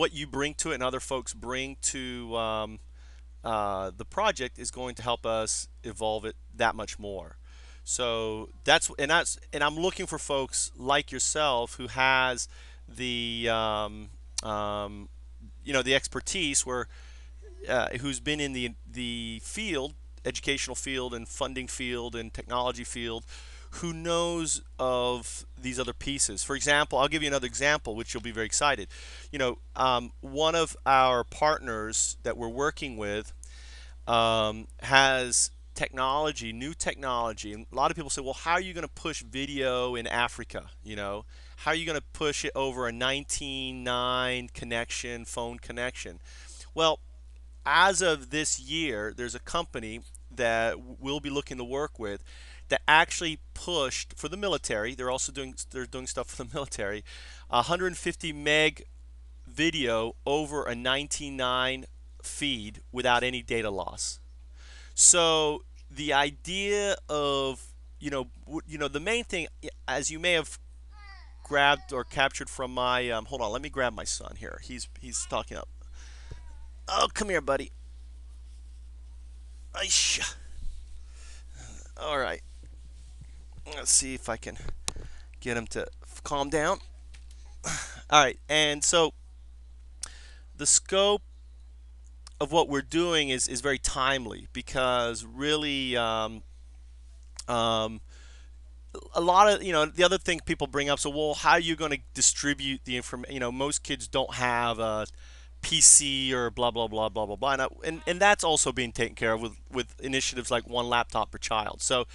what you bring to it and other folks bring to um, uh, the project is going to help us evolve it that much more. So that's and that's and I'm looking for folks like yourself who has the um, um, you know the expertise where uh, who's been in the the field, educational field and funding field and technology field, who knows of these other pieces. For example, I'll give you another example, which you'll be very excited. You know, um, one of our partners that we're working with um, has technology, new technology, and a lot of people say, well, how are you going to push video in Africa? You know, how are you going to push it over a 19.9 connection, phone connection? Well, as of this year, there's a company that we'll be looking to work with that actually pushed for the military. They're also doing they're doing stuff for the military. 150 meg video over a 99 feed without any data loss. So the idea of you know you know the main thing as you may have grabbed or captured from my um, hold on let me grab my son here he's he's talking up oh come here buddy Aish. all right let's see if I can get him to calm down. All right and so the scope of what we're doing is, is very timely because really um, um, a lot of you know the other thing people bring up so well how are you going to distribute the information you know most kids don't have a PC or blah blah blah blah blah blah and, and and that's also being taken care of with with initiatives like one laptop per child. So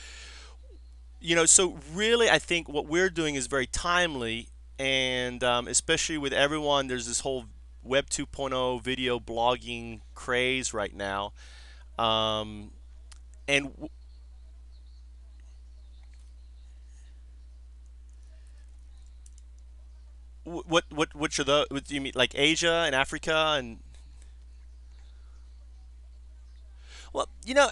you know so really I think what we're doing is very timely and um, especially with everyone there's this whole Web 2.0 video blogging craze right now. Um, and what what which are the what do you mean like Asia and Africa and well you know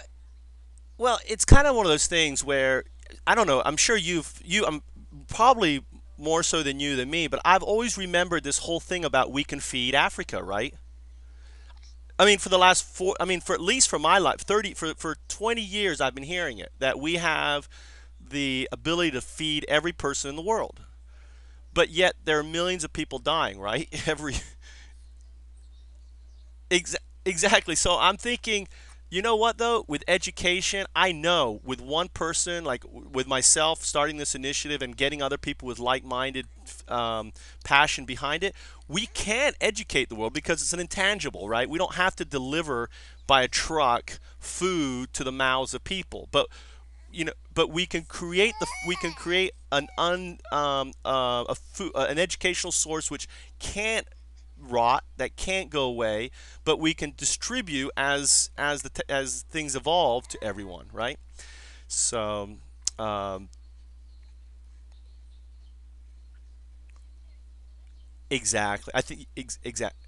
well it's kind of one of those things where I don't know I'm sure you've you I'm probably more so than you than me, but I've always remembered this whole thing about we can feed Africa, right? I mean, for the last four, I mean, for at least for my life, 30, for, for 20 years, I've been hearing it that we have the ability to feed every person in the world. But yet there are millions of people dying, right? Every. Exa- exactly. So I'm thinking, you know what though? With education, I know with one person, like with myself, starting this initiative and getting other people with like-minded um, passion behind it, we can educate the world because it's an intangible, right? We don't have to deliver by a truck food to the mouths of people, but you know, but we can create the we can create an un um, uh, a food, uh, an educational source which can't rot that can't go away, but we can distribute as as the as things evolve to everyone, right? So. Um, exactly. I think ex- exactly.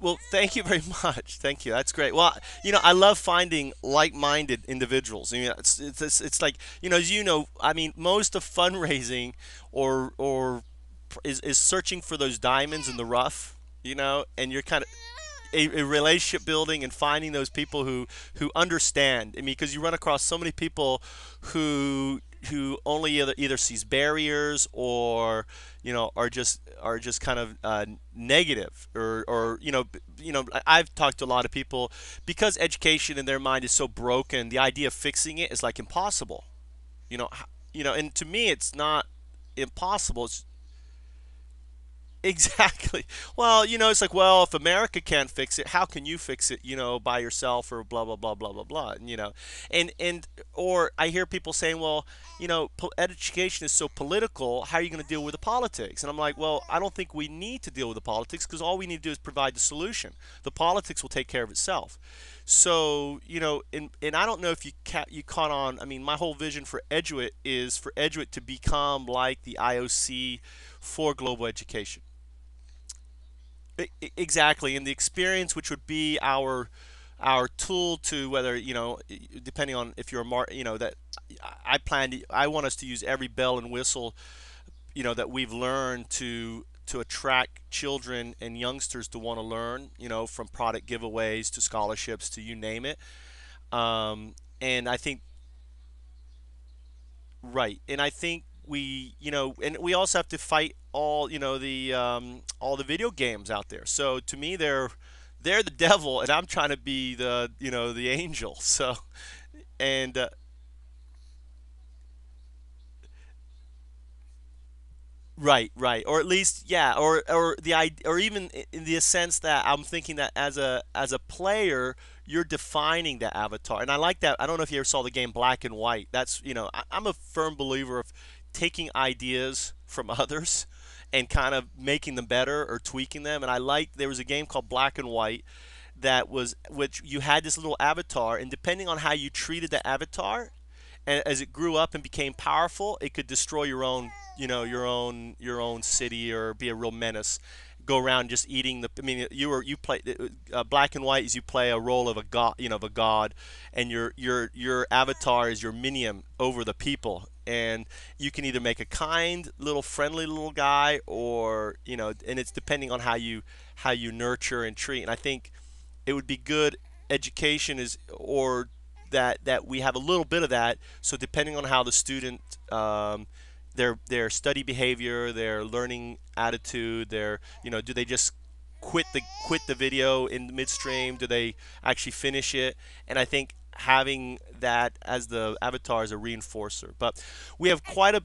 Well, thank you very much. Thank you. That's great. Well, you know, I love finding like-minded individuals. I mean, it's, it's it's it's like you know, as you know, I mean, most of fundraising or or is is searching for those diamonds in the rough. You know, and you're kind of a, a, relationship building and finding those people who who understand. I mean, because you run across so many people who who only either, either sees barriers or you know are just are just kind of uh, negative or or you know you know I've talked to a lot of people because education in their mind is so broken the idea of fixing it is like impossible. You know you know and to me it's not impossible it's Exactly. Well, you know, it's like, well, if America can't fix it, how can you fix it, you know, by yourself or blah blah blah blah blah blah, and, you know. And and or I hear people saying, well, you know, education is so political, how are you going to deal with the politics? And I'm like, well, I don't think we need to deal with the politics because all we need to do is provide the solution. The politics will take care of itself. So, you know, and and I don't know if you ca- you caught on, I mean, my whole vision for Eduit is for Eduit to become like the IOC for global education Exactly, and the experience, which would be our our tool to whether you know, depending on if you're a mar, you know that I plan to, I want us to use every bell and whistle, you know, that we've learned to to attract children and youngsters to want to learn, you know, from product giveaways to scholarships to you name it. Um, and I think Right, and I think we, you know, and we also have to fight all, you know, the um, all the video games out there. So to me, they're they're the devil, and I'm trying to be the, you know, the angel. So, and uh, Right, right, or at least yeah, or or the or even in the sense that I'm thinking that as a as a player, you're defining the avatar, and I like that. I don't know if you ever saw the game Black and White. That's you know I, I'm a firm believer of taking ideas from others and kind of making them better or tweaking them. And I like there was a game called Black and White that was which you had this little avatar, and depending on how you treated the avatar, and as it grew up and became powerful, it could destroy your own, you know, your own your own city or be a real menace. Go around just eating the. I mean, you were you play uh, black and white is you play a role of a god, you know, of a god, and your your your avatar is your minion over the people, and you can either make a kind little friendly little guy, or you know, and it's depending on how you how you nurture and treat. And I think it would be good education is or that that we have a little bit of that. So depending on how the student um, their their study behavior, their learning attitude, their you know, do they just quit the quit the video in midstream? Do they actually finish it? And I think having that as the avatar as a reinforcer. But we have quite a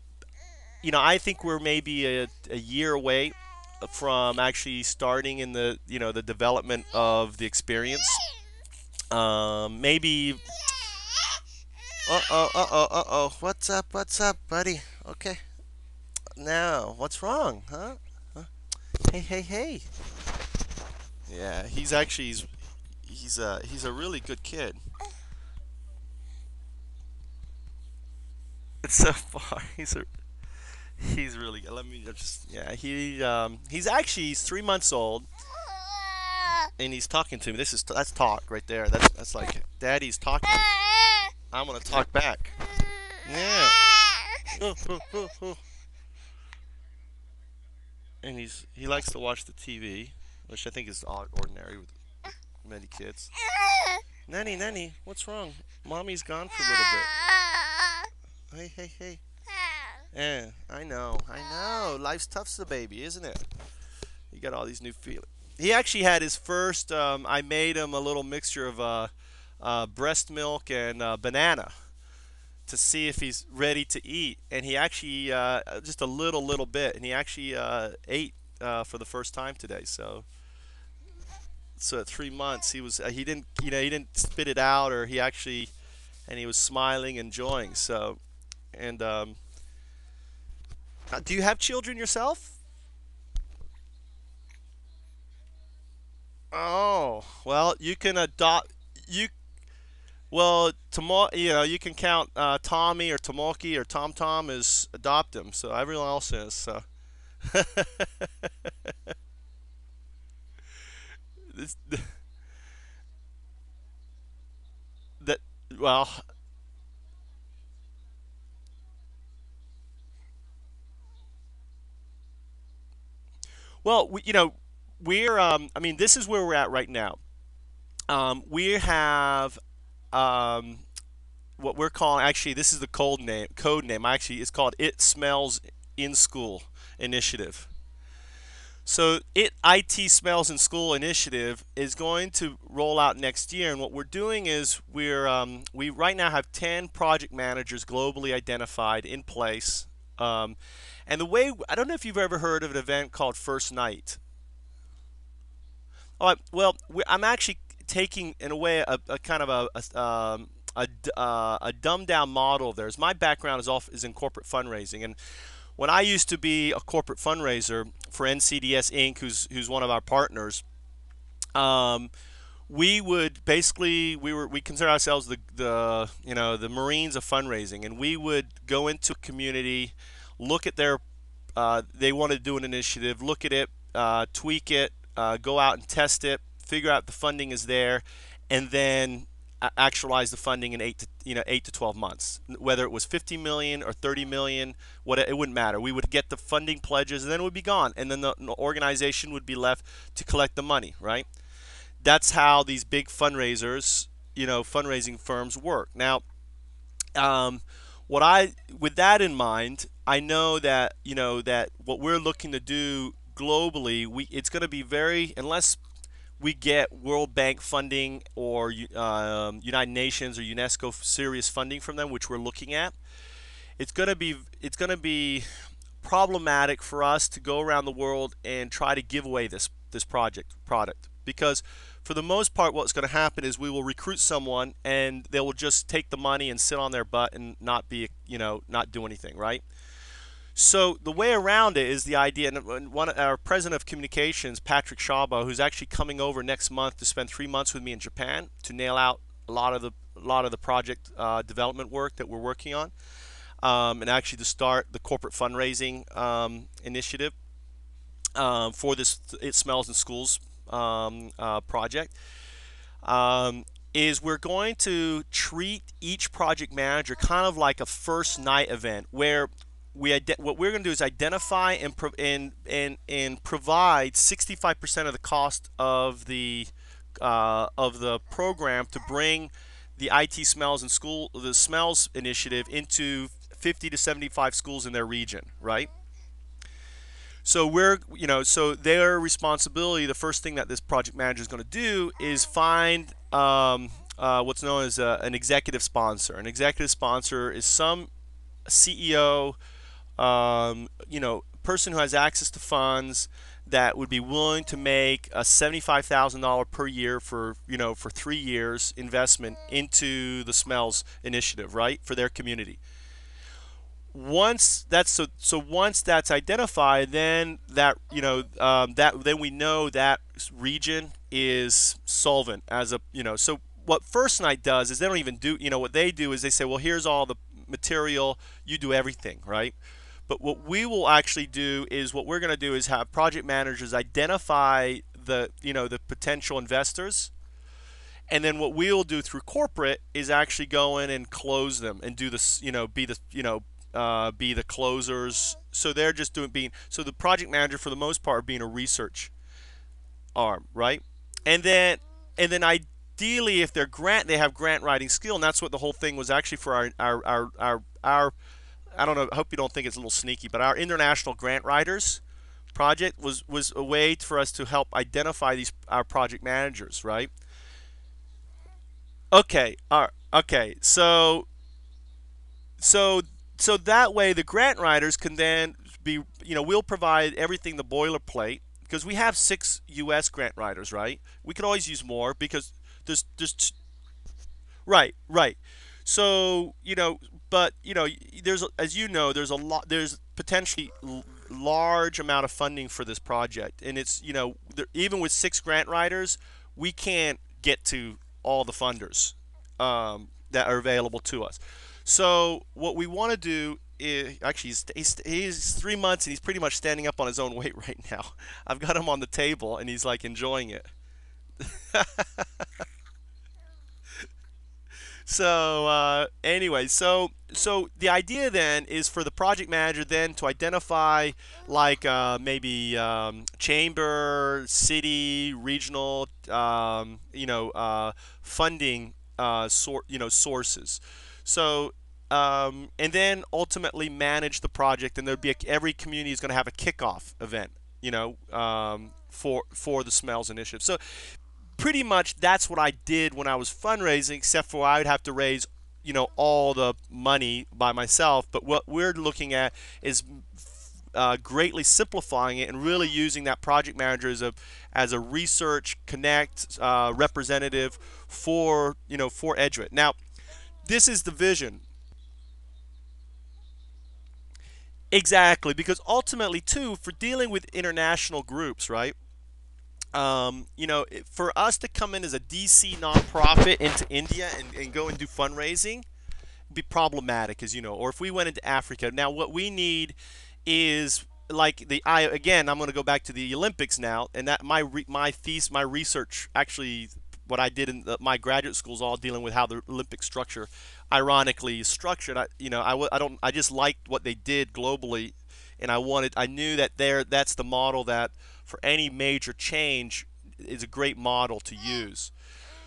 you know, I think we're maybe a, a year away from actually starting in the you know the development of the experience. Um, maybe Uh oh, uh oh, uh oh. What's up, what's up, buddy? Okay. Now, what's wrong, huh? Huh? Hey, hey, hey. Yeah, he's actually he's he's a he's a really good kid. It's so far. He's a he's really good. Let me just yeah, he um he's actually he's 3 months old and he's talking to me. This is that's talk right there. That's that's like daddy's talking. I'm to talk back. Yeah. and he's he likes to watch the TV, which I think is ordinary with many kids. Nanny, nanny, what's wrong? Mommy's gone for a little bit. Hey, hey, hey. Yeah, I know, I know. Life's tough as a baby, isn't it? You got all these new feelings. He actually had his first. Um, I made him a little mixture of uh, uh, breast milk and uh, banana to see if he's ready to eat, and he actually uh, just a little, little bit, and he actually uh, ate uh, for the first time today. So, so at three months, he was uh, he didn't you know he didn't spit it out, or he actually, and he was smiling, and enjoying. So, and um, uh, do you have children yourself? Oh, well, you can adopt you well Tomo, you know you can count uh, Tommy or Tomoki or Tom Tom as adopt him. So everyone else is so. this, that well well we, you know we're um, I mean this is where we're at right now. Um, we have um, what we're calling actually this is the code name code name actually it's called It Smells in School Initiative. So it IT Smells in School initiative is going to roll out next year, and what we're doing is we're um, we right now have 10 project managers globally identified in place. Um, and the way I don't know if you've ever heard of an event called First Night. All right, well, we, I'm actually taking in a way a, a kind of a a, um, a, uh, a dumbed down model of theirs. My background is off is in corporate fundraising, and when I used to be a corporate fundraiser for NCDS Inc., who's who's one of our partners, um, we would basically we were we consider ourselves the the you know the Marines of fundraising, and we would go into a community, look at their uh, they wanted to do an initiative, look at it, uh, tweak it, uh, go out and test it, figure out the funding is there, and then actualize the funding in eight to you know eight to 12 months. Whether it was 50 million or 30 million what it wouldn't matter. We would get the funding pledges and then it would be gone. And then the organization would be left to collect the money right? That's how these big fundraisers you know fundraising firms work. Now um, what I with that in mind I know that you know that what we're looking to do globally we it's going to be very unless we get World Bank funding or um, United Nations or UNESCO serious funding from them, which we're looking at, it's going to be it's going to be problematic for us to go around the world and try to give away this this project product. Because for the most part what's going to happen is we will recruit someone and they will just take the money and sit on their butt and not be you know not do anything right? So the way around it is the idea, and one our president of communications, Patrick Shaba, who's actually coming over next month to spend three months with me in Japan to nail out a lot of the lot of the project uh, development work that we're working on, um, and actually to start the corporate fundraising um, initiative um, for this It Smells in Schools um, uh, project. Um, is we're going to treat each project manager kind of like a first night event where we what we're going to do is identify and and and and provide 65% of the cost of the uh, of the program to bring the IT smells and school the smells initiative into 50 to 75 schools in their region, right? So we're, you know, so their responsibility, the first thing that this project manager is going to do is find um, uh, what's known as a, an executive sponsor. An executive sponsor is some CEO um, you know, person who has access to funds that would be willing to make a $75,000 per year for, you know, for three years investment into the Smells initiative, right, for their community. Once that's so, so once that's identified, then that you know um, that then we know that region is solvent as a you know. So what First Night does is they don't even do you know what they do is they say, well, here's all the material, you do everything, right? But what we will actually do is what we're going to do is have project managers identify the you know the potential investors and then what we'll do through corporate is actually go in and close them and do this you know be the you know uh, be the closers so they're just doing being so the project manager for the most part being a research arm right and then and then ideally if they're grant they have grant writing skill and that's what the whole thing was actually for our our our our, our I don't know. I hope you don't think it's a little sneaky, but our international grant writers project was was a way for us to help identify these our project managers, right? Okay, all right, okay. So so so that way the grant writers can then be you know we'll provide everything the boilerplate because we have six U.S. grant writers, right? We could always use more because there's there's right right. So you know but you know, there's as you know, there's a lot. There's potentially large amount of funding for this project, and it's you know, there, even with six grant writers, we can't get to all the funders um, that are available to us. So what we want to do is actually he's, he's, he's three months and he's pretty much standing up on his own weight right now. I've got him on the table and he's like enjoying it. so uh, anyway, so so the idea then is for the project manager then to identify like uh, maybe um, chamber, city, regional, um, you know, uh, funding uh, sort you know sources. So um, and then ultimately manage the project, and there'd be a, every community is going to have a kickoff event, you know, um, for for the Smells Initiative. So pretty much that's what I did when I was fundraising, except for I would have to raise, you know, all the money by myself. But what we're looking at is uh, greatly simplifying it and really using that project manager as a as a research connect uh, representative for you know for Eduit. Now, this is the vision. Exactly, because ultimately, too, for dealing with international groups, right? Um, you know, for us to come in as a DC nonprofit into India and, and go and do fundraising, be problematic, as you know. Or if we went into Africa, now what we need is like the I again, I'm going to go back to the Olympics now, and that my my thesis, my research actually what I did in the, my graduate school is all dealing with how the Olympic structure, ironically, is structured. I, you know, I, I don't, I just liked what they did globally, and I wanted, I knew that there, that's the model that for any major change is a great model to use.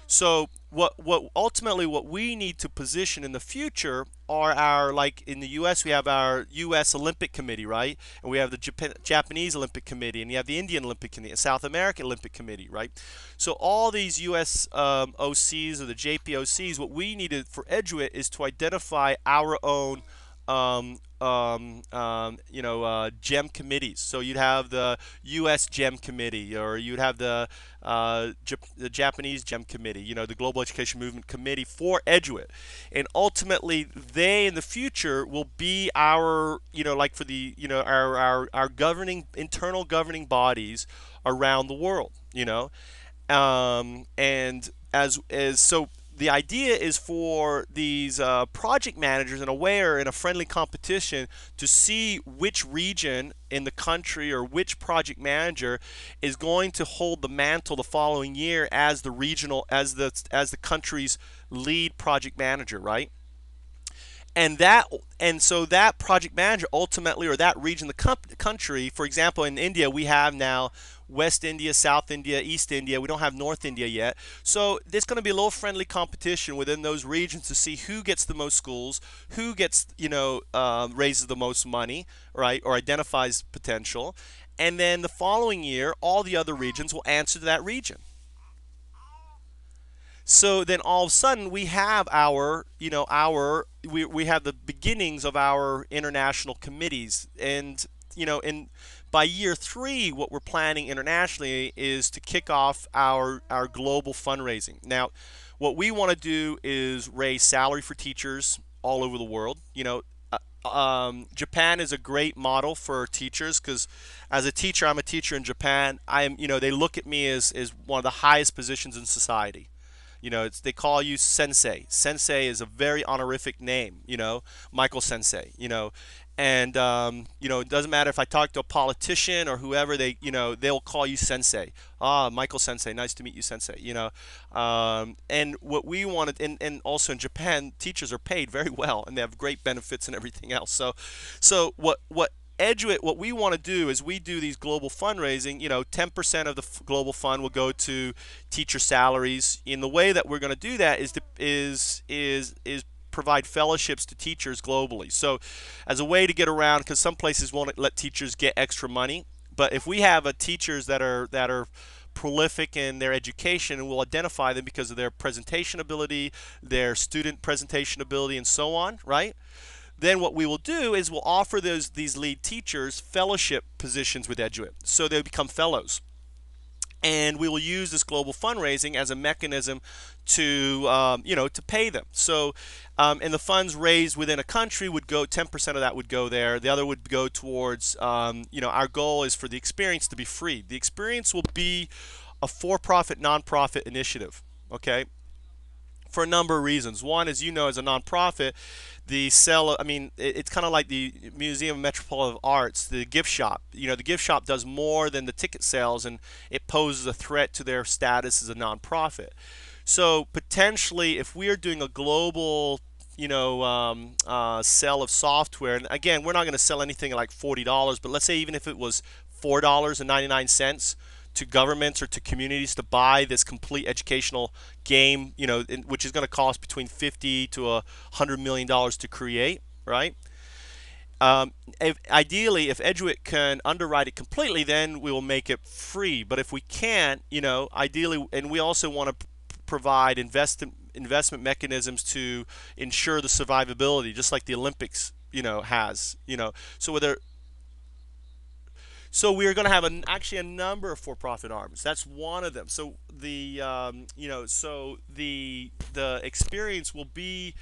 So what what ultimately what we need to position in the future are our like in the U.S. we have our U.S. Olympic Committee, right? And we have the Japan, Japanese Olympic Committee, and you have the Indian Olympic Committee, South American Olympic Committee, right? So all these U.S. Um, OCs or the JPOCs, what we needed for Eduit is to identify our own um, um, um, you know, uh, GEM committees. So you'd have the U.S. GEM committee, or you'd have the uh, the Japanese GEM committee. You know, the Global Education Movement Committee for Eduit, and ultimately they in the future will be our, you know, like for the, you know, our our, our governing internal governing bodies around the world. You know, um, and as as so the idea is for these uh, project managers in a way or in a friendly competition to see which region in the country or which project manager is going to hold the mantle the following year as the regional as the as the country's lead project manager right? And that and so that project manager ultimately or that region the country for example in india we have now west india south india east india. We don't have north india yet. So there's going to be a little friendly competition within those regions to see who gets the most schools who gets you know uh, raises the most money right or identifies potential. And then the following year all the other regions will answer to that region. So then all of a sudden we have our, you know, our we, we have the beginnings of our international committees. And you know in by year three what we're planning internationally is to kick off our our global fundraising now what we want to do is raise salary for teachers all over the world you know uh, um, Japan is a great model for teachers because as a teacher I'm a teacher in Japan I'm you know they look at me as, as one of the highest positions in society you know, it's they call you sensei. Sensei is a very honorific name. You know, Michael Sensei. You know, and um, you know, it doesn't matter if I talk to a politician or whoever. They, you know, they'll call you Sensei. Ah, Michael Sensei. Nice to meet you, Sensei. You know, um, and what we wanted, and, and also in Japan, teachers are paid very well, and they have great benefits and everything else. So, so what what Eduit, what we want to do is we do these global fundraising. You know, 10% of the global fund will go to teacher salaries. In the way that we're going to do that is to, is is is provide fellowships to teachers globally. So, as a way to get around, because some places won't let teachers get extra money, but if we have a teachers that are that are prolific in their education and we'll identify them because of their presentation ability, their student presentation ability, and so on, right? then what we will do is we'll offer those these lead teachers fellowship positions with Eduit. So they become fellows. And we will use this global fundraising as a mechanism to, um, you know, to pay them. So, um, and the funds raised within a country would go, 10% of that would go there. The other would go towards, um, you know, our goal is for the experience to be free. The experience will be a for-profit, nonprofit initiative. Okay, for a number of reasons. One, as you know, as a nonprofit, the sell, I mean, it's kind of like the Museum of Metropolitan Arts, the gift shop. You know, the gift shop does more than the ticket sales, and it poses a threat to their status as a nonprofit. So potentially, if we are doing a global you know, um, uh, sell of software. And again, we're not going to sell anything like $40, but let's say even if it was $4.99 to governments or to communities to buy this complete educational game, you know, in, which is going to cost between 50 to a 100 million dollars to create, right? Um, if, ideally, if Eduit can underwrite it completely, then we will make it free. But if we can't, you know, ideally, and we also want to provide invest, investment mechanisms to ensure the survivability, just like the Olympics, you know, has, you know. So whether so we are going to have an, actually a number of for-profit arms. That's one of them. So the um, you know so the the experience will be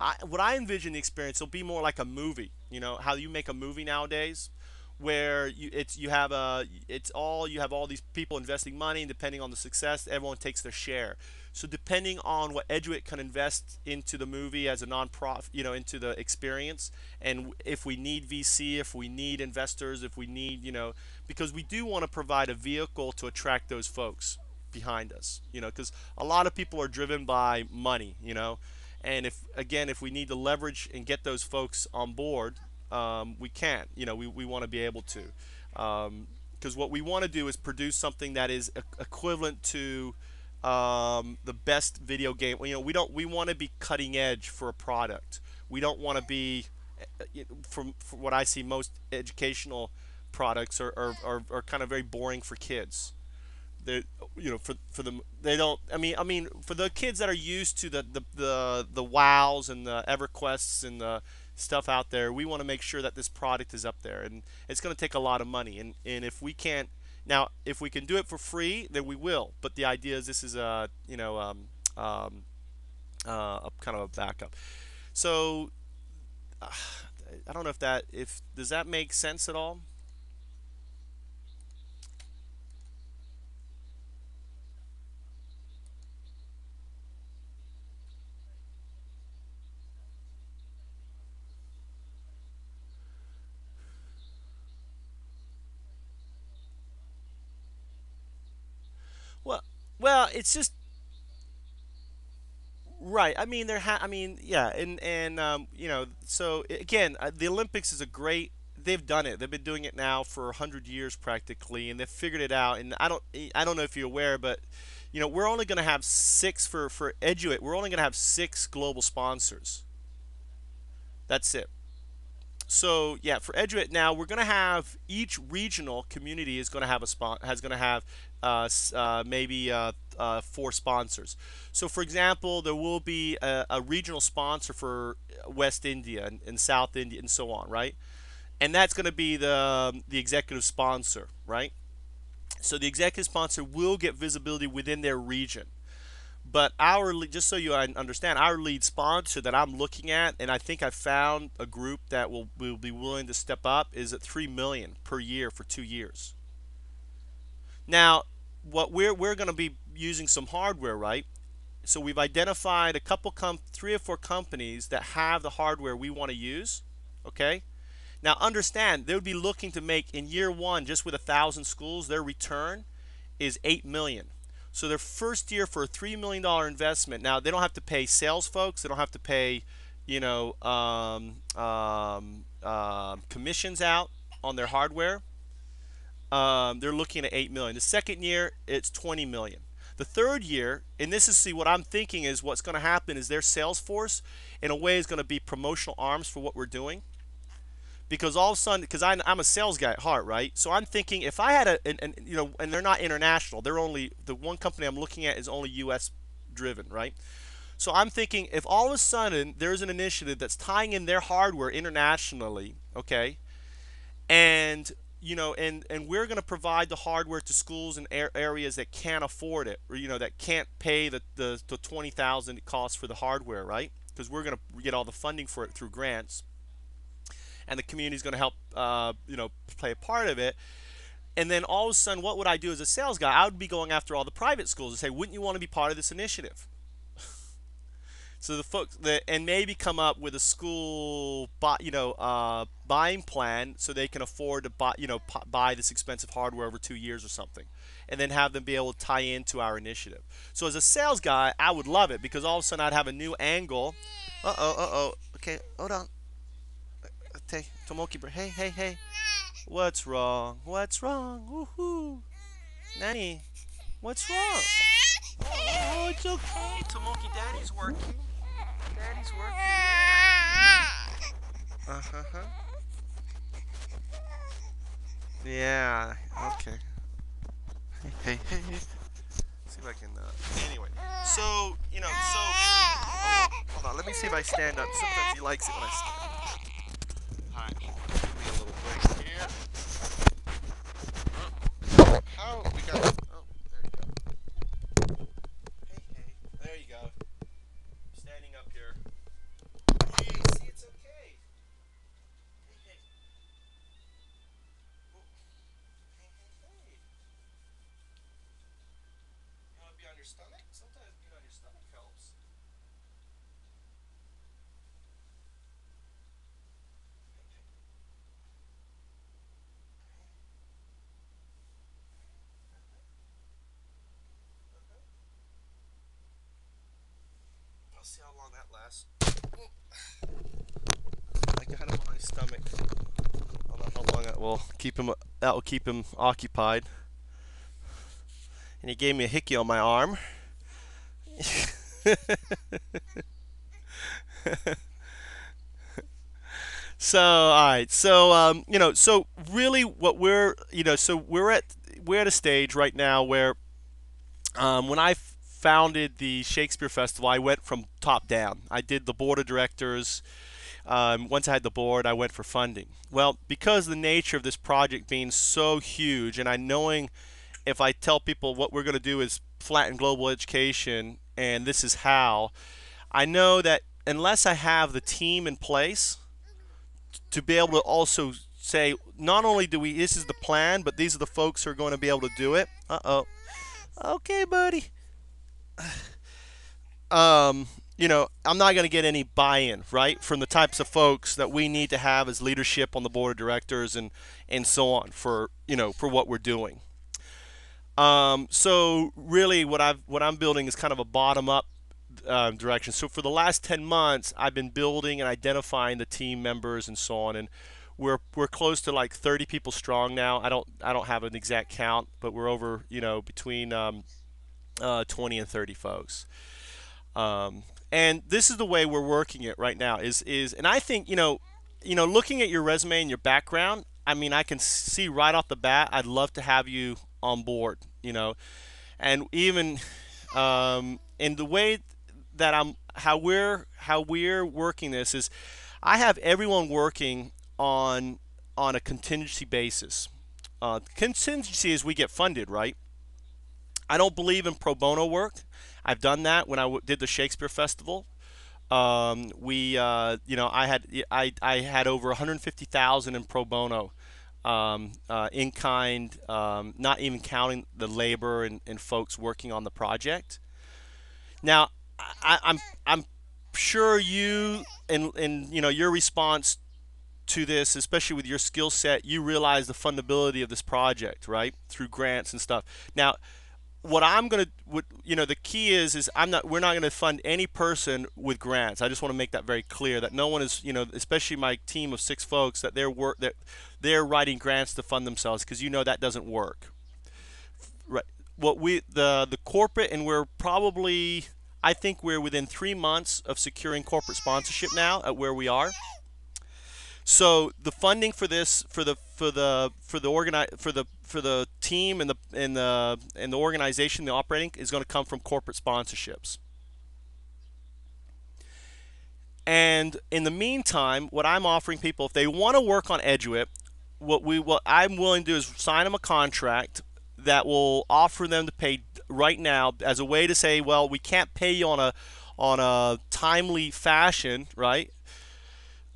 I, what I envision the experience will be more like a movie. You know how you make a movie nowadays. where you it's you have a it's all you have all these people investing money and depending on the success everyone takes their share so depending on what Eduit can invest into the movie as a non-profit you know into the experience and if we need VC if we need investors if we need you know because we do want to provide a vehicle to attract those folks behind us you know because a lot of people are driven by money you know and if again if we need to leverage and get those folks on board um, we can't. You know, we, we want to be able to. Because um, what we want to do is produce something that is equivalent to um, the best video game. You know, we don't. We want to be cutting edge for a product. We don't want to be, eh, from, from what I see, most educational products are, are, are, are kind of very boring for kids they you know for for them they don't I mean I mean for the kids that are used to the the the, the wows and the EverQuests and the stuff out there. We want to make sure that this product is up there, and it's going to take a lot of money. And and if we can't now, if we can do it for free, then we will. But the idea is this is a you know um, um, uh, a kind of a backup. So uh, I don't know if that if does that make sense at all. Well, it's just right. I mean, there. Ha- I mean, yeah, and and um, you know, so again, uh, the Olympics is a great. They've done it. They've been doing it now for hundred years practically, and they've figured it out. And I don't, I don't know if you're aware, but you know, we're only going to have six for for Eduit. We're only going to have six global sponsors. That's it. So yeah, for Eduit now we're going to have each regional community is going to have a spot has going to have uh, uh, maybe uh, uh, four sponsors. So for example, there will be a, a regional sponsor for West India and, and, South India and so on, right? And that's going to be the the executive sponsor, right? So the executive sponsor will get visibility within their region. But our just so you understand, our lead sponsor that I'm looking at, and I think I found a group that will will be willing to step up, is at three million per year for two years. Now, what we're we're going to be using some hardware, right? So we've identified a couple three or four companies that have the hardware we want to use. Okay. Now understand they would be looking to make in year one just with a thousand schools their return is eight million. So their first year for a three million dollar investment. Now they don't have to pay sales folks. They don't have to pay, you know, um, um, uh, commissions out on their hardware. Um, they're looking at eight million. The second year, it's twenty million. The third year, and this is see what I'm thinking is what's going to happen is their sales force, in a way, is going to be promotional arms for what we're doing because all of a sudden, because I'm, I'm a sales guy at heart, right? So I'm thinking if I had a, and, and you know, and they're not international. They're only the one company I'm looking at is only U.S. driven, right? So I'm thinking if all of a sudden there's an initiative that's tying in their hardware internationally, okay, and you know, and and we're going to provide the hardware to schools and areas that can't afford it, or you know, that can't pay the the, the twenty thousand it costs for the hardware, right? Because we're going to get all the funding for it through grants and the community is going to help, uh, you know, play a part of it. And then all of a sudden, what would I do as a sales guy? I would be going after all the private schools and say, wouldn't you want to be part of this initiative? So the folks that and maybe come up with a school, buy, you know, uh, buying plan so they can afford to buy, you know, buy this expensive hardware over two years or something, and then have them be able to tie into our initiative. So as a sales guy, I would love it because all of a sudden I'd have a new angle. Uh oh, uh oh. Okay, hold on. Hey, Tomoki, hey, hey, hey. What's wrong? What's wrong? Woohoo! Nanny, what's wrong? Oh, it's okay. Tomoki, daddy's working. Daddy's working. Yeah. Uh huh. Yeah. Okay. Hey, hey, hey. See if I can. Uh, anyway, so you know, so. Oh, hold on. Let me see if I stand up. Sometimes he likes it when I stand. Alright, give me a little break here. Oh, how we got. see how long that lasts. I got him on my stomach. I don't know how long that will keep him. That will keep him occupied. And he gave me a hickey on my arm. so all right so um, you know so really what we're you know so we're at we're at a stage right now where um, when i founded the Shakespeare Festival, I went from top down. I did the board of directors. Um, once I had the board, I went for funding. Well, because the nature of this project being so huge, and I knowing if I tell people what we're going to do is flatten global education, and this is how, I know that unless I have the team in place to be able to also say, not only do we, this is the plan, but these are the folks who are going to be able to do it. Uh oh. Okay, buddy. Um, you know, I'm not going to get any buy-in, right, from the types of folks that we need to have as leadership on the board of directors and and so on for you know for what we're doing. Um, so really, what I've what I'm building is kind of a bottom-up uh, direction. So for the last 10 months, I've been building and identifying the team members and so on, and we're we're close to like 30 people strong now. I don't I don't have an exact count, but we're over you know between um, uh, 20 and 30 folks. Um, and this is the way we're working it right now. Is is and I think you know, you know, looking at your resume and your background, I mean, I can see right off the bat. I'd love to have you on board. You know, and even um, in the way that I'm how we're how we're working this is, I have everyone working on on a contingency basis. Uh, contingency is we get funded, right? I don't believe in pro bono work. I've done that when I did the Shakespeare Festival. Um, we, uh, you know, I had I, I had over 150,000 in pro bono, um, uh, in kind, um, not even counting the labor and, and folks working on the project. Now, I, I'm I'm sure you and and you know your response to this, especially with your skill set, you realize the fundability of this project, right? Through grants and stuff. Now, what I'm going to, what you know, the key is, is I'm not, we're not going to fund any person with grants. I just want to make that very clear that no one is, you know, especially my team of six folks, that they're work, that they're writing grants to fund themselves because you know that doesn't work. Right. What we, the the corporate, and we're probably, I think we're within three months of securing corporate sponsorship now at where we are. So the funding for this for the for the for the organi- for the for the team and the and the and the organization, the operating is going to come from corporate sponsorships. And in the meantime, what I'm offering people, if they want to work on Eduit, what we what I'm willing to do is sign them a contract that will offer them to pay right now as a way to say, well, we can't pay you on a on a timely fashion, right?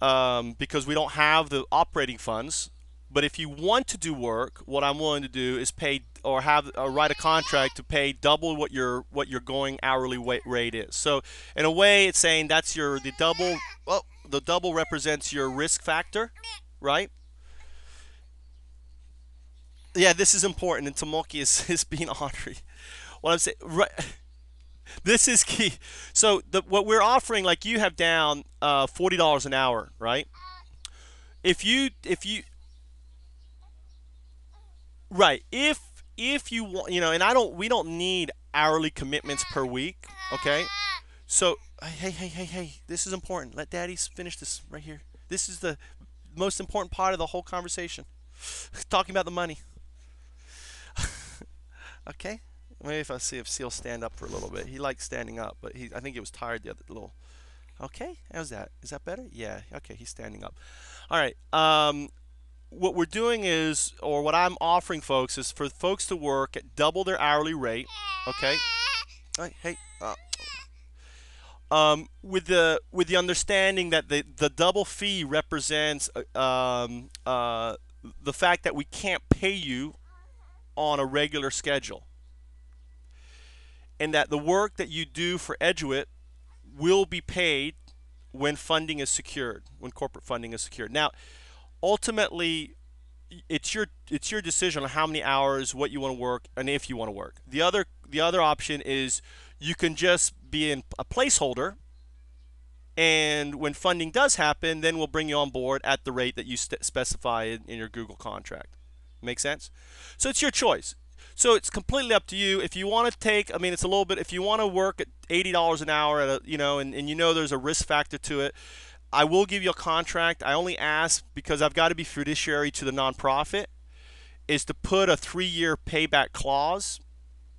um, because we don't have the operating funds. But if you want to do work, what I'm willing to do is pay or have or write a contract to pay double what your what your going hourly rate is. So in a way, it's saying that's your the double. Well, the double represents your risk factor, right? Yeah, this is important, and Tomoki is, is being honorary. What I'm saying, right? this is key. So the, what we're offering, like you have down uh, forty dollars an hour, right? If you if you right if if you want you know, and I don't we don't need hourly commitments per week, okay? So hey hey hey hey, this is important. Let Daddy finish this right here. This is the most important part of the whole conversation. Talking about the money. okay. Maybe if I see if Seal stand up for a little bit. He likes standing up, but he I think he was tired the other little. Okay, how's that? Is that better? Yeah. Okay, he's standing up. All right. Um, what we're doing is, or what I'm offering folks is for folks to work at double their hourly rate. Okay. Hey, hey. Uh, um, with the with the understanding that the the double fee represents uh, um, uh, the fact that we can't pay you on a regular schedule and that the work that you do for Eduit will be paid when funding is secured, when corporate funding is secured. Now, ultimately, it's your it's your decision on how many hours, what you want to work, and if you want to work. The other the other option is you can just be in a placeholder, And when funding does happen, then we'll bring you on board at the rate that you st- specify in, in your Google contract. Make sense? So it's your choice. So it's completely up to you. If you want to take, I mean, it's a little bit. If you want to work at eighty dollars an hour, at a, you know, and, and you know there's a risk factor to it, I will give you a contract. I only ask because I've got to be fiduciary to the nonprofit, is to put a three-year payback clause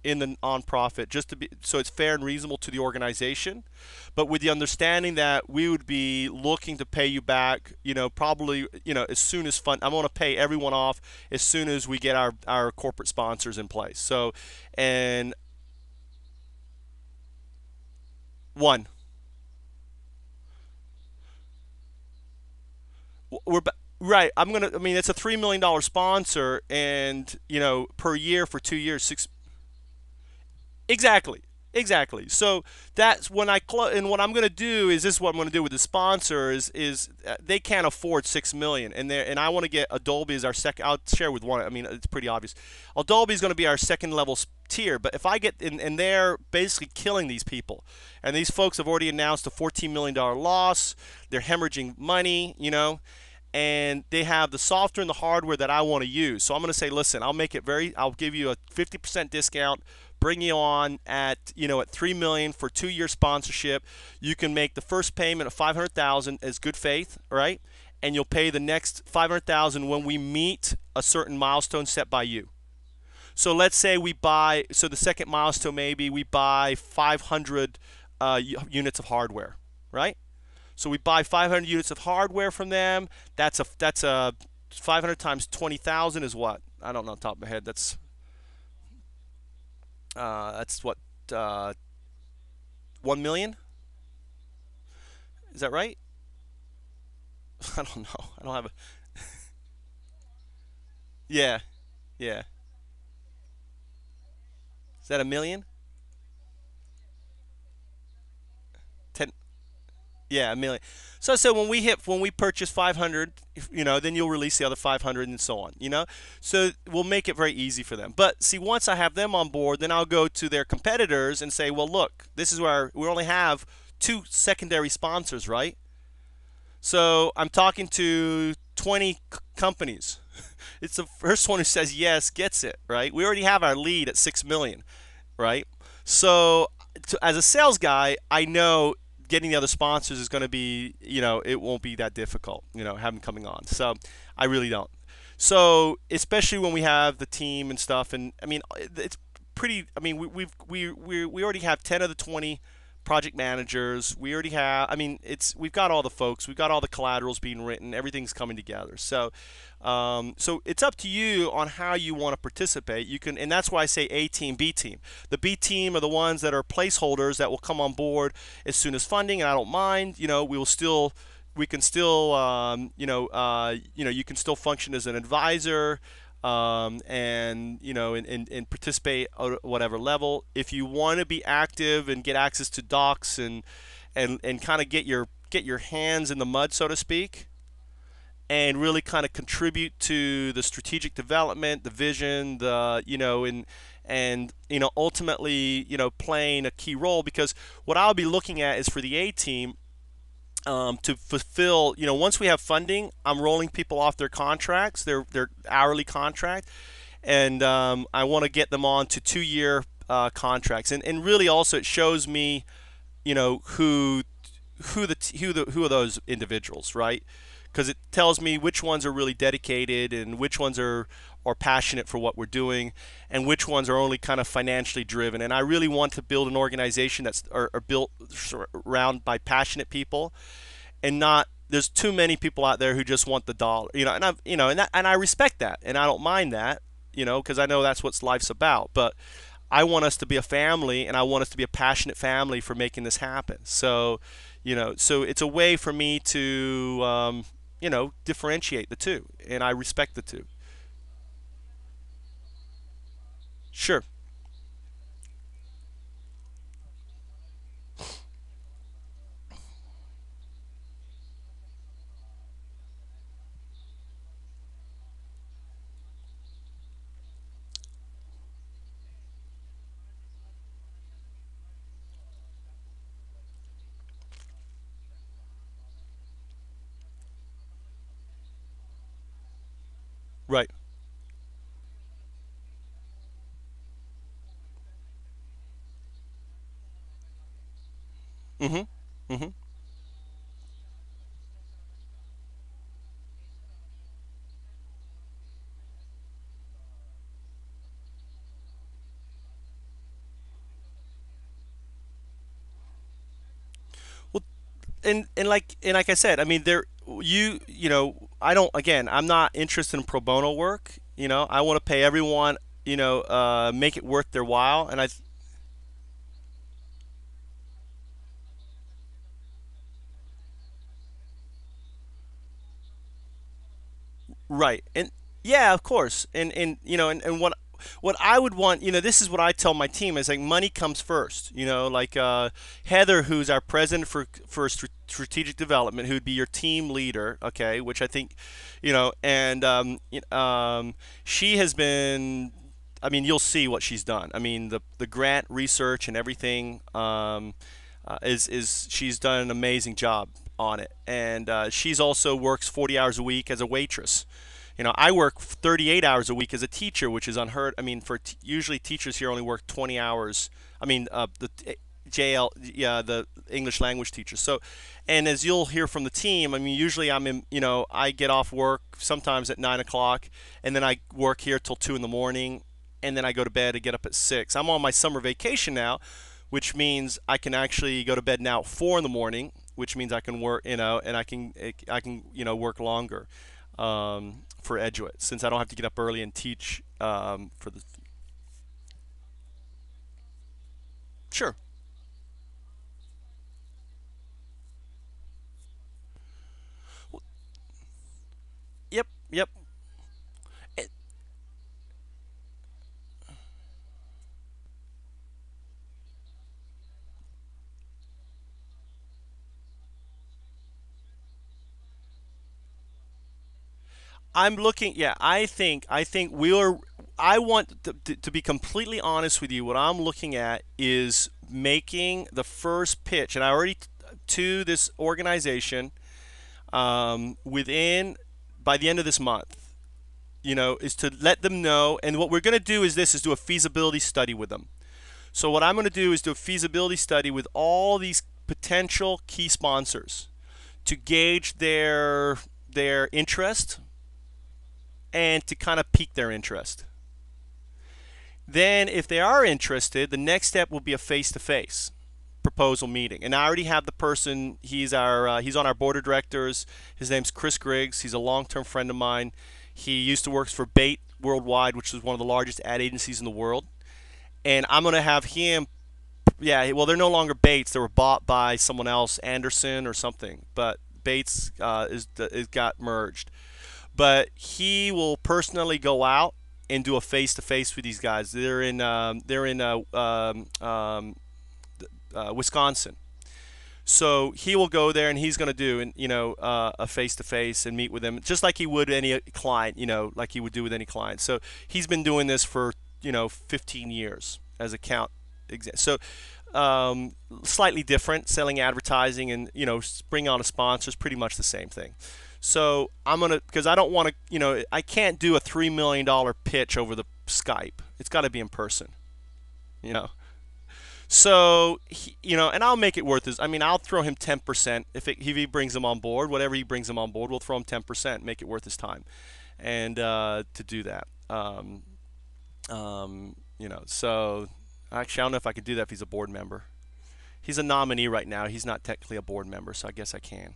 in the nonprofit just to be so it's fair and reasonable to the organization but with the understanding that we would be looking to pay you back you know probably you know as soon as fund i'm going to pay everyone off as soon as we get our our corporate sponsors in place so and one we're right i'm to i mean it's a 3 million dollar sponsor and you know per year for 2 years 6 Exactly. Exactly. So that's when I close, and what I'm going to do is this is what I'm going to do with the sponsors is uh, they can't afford six million, and they and I want to get Adobe as our second. I'll share with one. I mean, it's pretty obvious. Adobe is going to be our second level tier, but if I get in, and they're basically killing these people, and these folks have already announced a 14 million dollar loss. They're hemorrhaging money, you know and they have the software and the hardware that I want to use. So I'm going to say, listen, I'll make it very, I'll give you a 50% discount bring you on at you know at three million for two year sponsorship. You can make the first payment of five hundred thousand as good faith, right? And you'll pay the next five hundred thousand when we meet a certain milestone set by you. So let's say we buy. So the second milestone maybe we buy 500 uh, units of hardware, right? So we buy 500 units of hardware from them. That's a that's a 500 times 20,000 is what? I don't know top of my head. That's uh, that's what uh, one million. Is that right? I don't know. I don't have a. yeah, yeah. Is that a million? Ten. Yeah, a million. So so when we hit when we purchase 500, you know, then you'll release the other 500 and so on, you know. So we'll make it very easy for them. But see, once I have them on board, then I'll go to their competitors and say, well, look, this is where we only have two secondary sponsors, right? So I'm talking to 20 companies. It's the first one who says yes gets it, right? We already have our lead at six million, right? So to, as a sales guy, I know getting the other sponsors is going to be, you know, it won't be that difficult, you know, having coming on. So I really don't. So especially when we have the team and stuff, and I mean, it's pretty. I mean, we, we've we we we already have ten of the twenty project managers. We already have. I mean, it's we've got all the folks. We've got all the collaterals being written. Everything's coming together. So, um, so it's up to you on how you want to participate. You can, and that's why I say A team, B team. The B team are the ones that are placeholders that will come on board as soon as funding. And I don't mind. You know, we will still we can still, um, you know, uh, you know, you can still function as an advisor um, and you know and, and, and participate at whatever level. If you want to be active and get access to docs and and, and kind of get your get your hands in the mud so to speak and really kind of contribute to the strategic development the vision the you know and and you know ultimately you know playing a key role. Because what I'll be looking at is for the A team um, to fulfill, you know, once we have funding, I'm rolling people off their contracts, their their hourly contract, and um, I want to get them on to two-year uh, contracts. And and really also it shows me, you know, who who the who the who are those individuals, right? Because it tells me which ones are really dedicated and which ones are are passionate for what we're doing and which ones are only kind of financially driven. And I really want to build an organization that's are, are built around by passionate people and not there's too many people out there who just want the dollar, you know, and I, you know, and that, and I respect that, and I don't mind that, you know, because I know that's what life's about. But I want us to be a family, and I want us to be a passionate family for making this happen. So, you know, so it's a way for me to, um, you know, differentiate the two, and I respect the two. Sure. Right. Mm-hmm. Mm-hmm. Well, and and like and like I said, I mean, there you you know, I don't. Again, I'm not interested in pro bono work. You know, I want to pay everyone. You know, uh, make it worth their while. And I, right, and yeah, of course, and and you know, and, and what what I would want, you know, this is what I tell my team is like money comes first. You know, like uh, Heather, who's our president for for strategic development, who'd be your team leader, okay, which I think, you know, and um, um, she has been. I mean, you'll see what she's done. I mean, the the grant research and everything um, uh, is is she's done an amazing job on it, and uh, she's also works 40 hours a week as a waitress. You know, I work 38 hours a week as a teacher, which is unheard. I mean, for t- usually teachers here only work 20 hours. I mean, uh, the JL, yeah, the English language teachers. So, and as you'll hear from the team, I mean, usually I'm in, you know, I get off work sometimes at nine o'clock, and then I work here till two in the morning, and then I go to bed and get up at six. I'm on my summer vacation now, which means I can actually go to bed now at four in the morning, which means I can work, you know, and I can I can you know work longer um, for Eduit since I don't have to get up early and teach um, for the. Sure. Yep. Yep. I'm looking. Yeah, I think I think we're. I want to, to, be completely honest with you. What I'm looking at is making the first pitch, and I already to this organization um, within by the end of this month. You know, is to let them know. And what we're going to do is this: is do a feasibility study with them. So what I'm going to do is do a feasibility study with all these potential key sponsors to gauge their their interest and to kind of pique their interest. Then, if they are interested, the next step will be a face-to-face proposal meeting. And I already have the person. He's our uh, he's on our board of directors. His name's Chris Griggs. He's a long-term friend of mine. He used to work for Bates Worldwide, which is one of the largest ad agencies in the world. And I'm going to have him. Yeah, well, they're no longer Bates. They were bought by someone else, Anderson or something. But Bates uh, is is got merged but he will personally go out and do a face to face with these guys. They're in um, they're in uh, um, um, uh, Wisconsin. So he will go there and he's going to do and you know uh, a face to face and meet with them just like he would any client, you know, like he would do with any client. So he's been doing this for you know 15 years as account exec. So um, slightly different, selling advertising and you know bring on a sponsor is pretty much the same thing. So I'm gonna because I don't want to, you know, I can't do a three million dollar pitch over the Skype. It's got to be in person, you know. So he, you know, and I'll make it worth his. I mean, I'll throw him ten percent if it, if he brings him on board. Whatever he brings him on board, we'll throw him ten percent, make it worth his time, and uh, to do that. Um, um, you know, so actually, I don't know if I could do that if he's a board member. He's a nominee right now. He's not technically a board member, so I guess I can.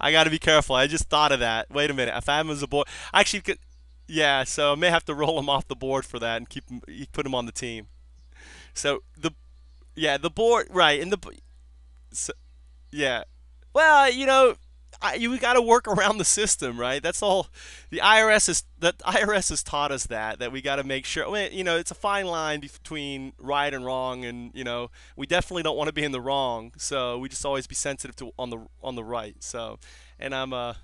I got to be careful. I just thought of that. Wait a minute. If I'm as a board, actually, yeah. So I may have to roll him off the board for that and keep him, put him on the team. So the, yeah, the board, right? And the, so, yeah. Well, you know, you got to work around the system, right? That's all. The IRS is that IRS has taught us that that we got to make sure. You know, it's a fine line between right and wrong, and you know, we definitely don't want to be in the wrong. So we just always be sensitive to on the on the right. So, and I'm uh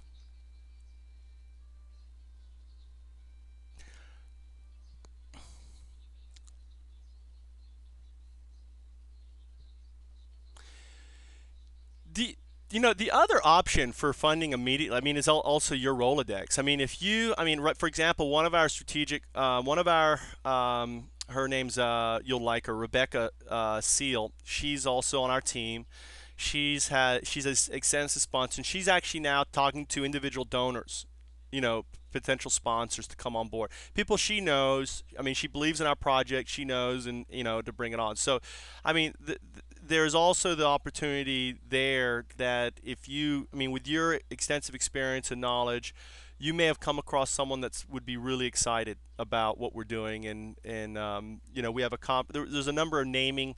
the you know, the other option for funding immediately, I mean, is also your Rolodex. I mean, if you, I mean, for example, one of our strategic, uh, one of our, um, her name's, uh, you'll like her, Rebecca uh, Seal. She's also on our team. She's had, she's an extensive sponsor, and she's actually now talking to individual donors, you know, potential sponsors to come on board. People she knows. I mean, she believes in our project. She knows, and you know, to bring it on. So, I mean, th- there's also the opportunity there that if you, I mean, with your extensive experience and knowledge, you may have come across someone that would be really excited about what we're doing, and and um, you know, we have a comp. There, there's a number of naming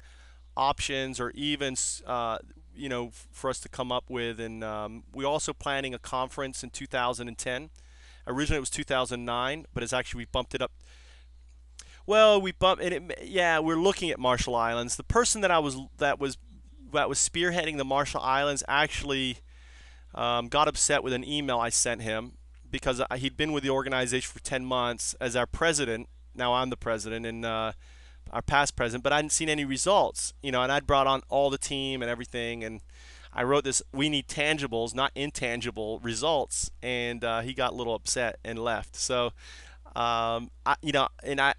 options, or even uh, you know, for us to come up with, and um, we're also planning a conference in 2010. Originally, it was 2009, but it's actually we bumped it up well, we bumped, and it, yeah, we're looking at Marshall Islands. The person that I was that was that was spearheading the Marshall Islands actually um, got upset with an email I sent him because he'd been with the organization for 10 months as our president. Now I'm the president and uh, our past president, but I hadn't seen any results. You know, and I'd brought on all the team and everything, and I wrote this. We need tangibles, not intangible results, and uh, he got a little upset and left. So, um, I, you know, and I